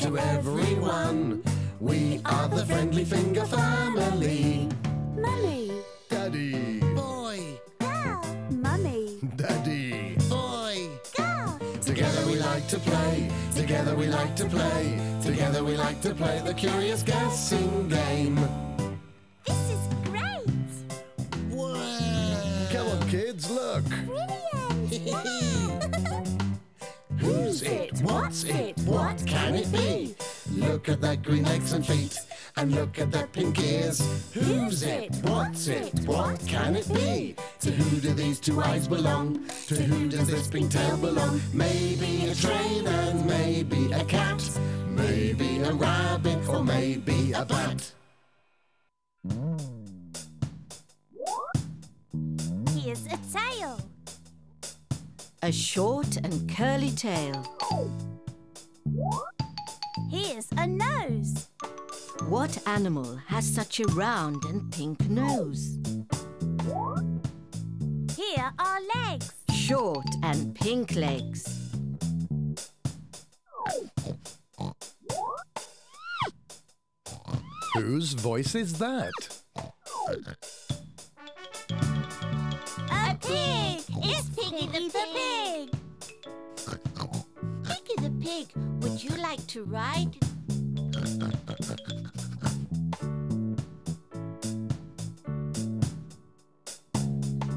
to everyone. We are the Friendly Finger Family. Mummy. Daddy. Boy. Girl. Mummy. Daddy. Boy. Girl. Together we like to play. Together we like to play. Together we like to play the curious guessing game. What can it be? Look at that green legs and feet. And look at that pink ears. Who's it? What's it? What can it be? To who do these two eyes belong? To who does this pink tail belong? Maybe a train and maybe a cat. Maybe a rabbit or maybe a bat. Here's a tail. A short and curly tail. Here's a nose. What animal has such a round and pink nose? Here are legs. Short and pink legs. Whose voice is that? A pig. It's Piggy the pig. Pig, would you like to ride?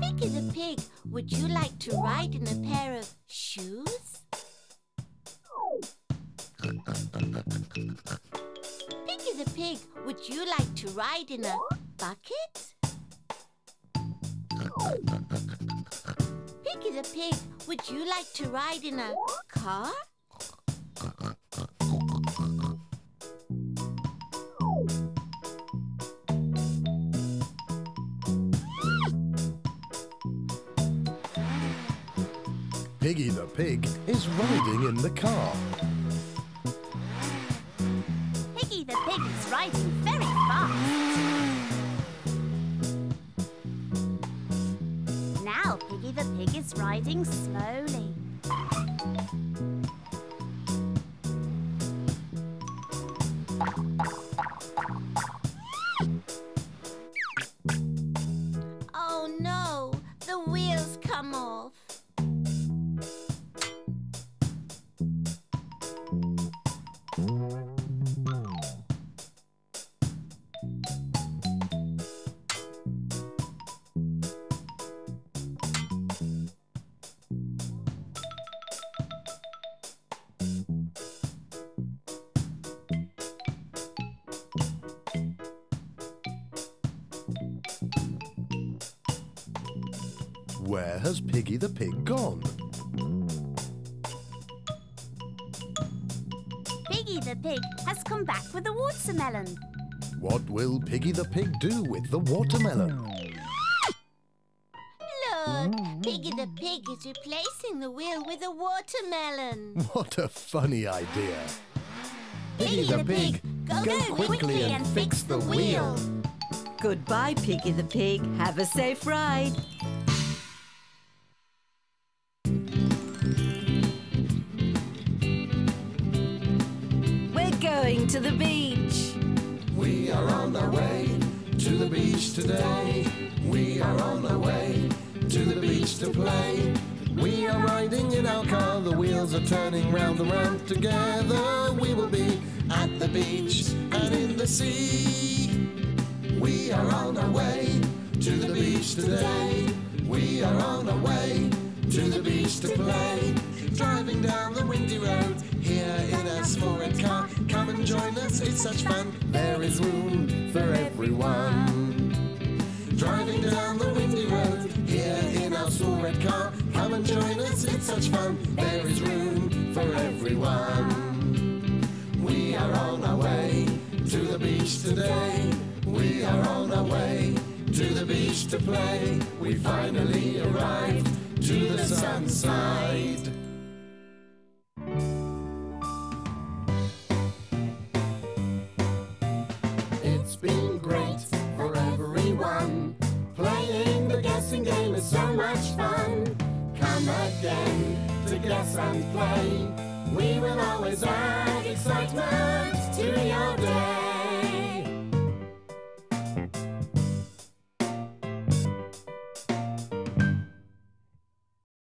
Piggy the pig, would you like to ride in a pair of shoes? Piggy the pig, would you like to ride in a bucket? Piggy the pig, would you like to ride in a car? Piggy the pig is riding in the car. Piggy the pig is riding very fast. Now Piggy the pig is riding slowly. Where has Piggy the pig gone? Piggy the pig has come back with a watermelon. What will Piggy the pig do with the watermelon? Look, Piggy the pig is replacing the wheel with a watermelon. What a funny idea. Piggy the pig, go, go quickly and fix the wheel. Goodbye, Piggy the pig. Have a safe ride. To the beach. We are on our way to the beach today. We are on our way to the beach to play. We are riding in our car, the wheels are turning round and round. Together we will be at the beach and in the sea. We are on our way to the beach today. We are on our way to the beach to play. Driving down the windy road small red car. Come and join us, it's such fun. There is room for everyone. Driving down the windy road here in our small red car. Come and join us, it's such fun. There is room for everyone. We are on our way to the beach today. We are on our way to the beach to play. We finally arrived to the sunside. so much fun. Come again to guess and play. We will always add excitement to your day.